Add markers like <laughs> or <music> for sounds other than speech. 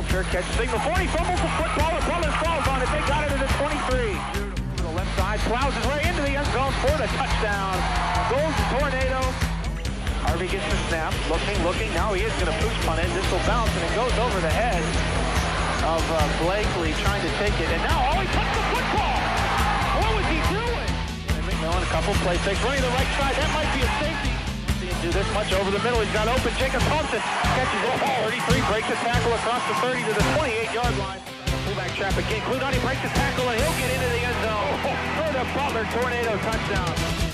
Butler catches signal 40, fumbles the football, and Butler falls on it. They got it at the 23. To the left side, plows his way into the end zone for the touchdown. Goes the tornado. Harvey gets the snap, looking, looking. Now he is going to push punt it. This will bounce, and it goes over the head of uh, Blakely trying to take it. And now, he touched the football. What was he doing? And McMillan, a couple play fakes, running to the right side. That might be a safety. Do this much over the middle. He's got open. Jacob Thompson catches it. 33 breaks the tackle across the 30 to the 28-yard line. Fullback trap again. Cludani breaks the tackle, and he'll get into the end zone <laughs> for the Butler tornado touchdown.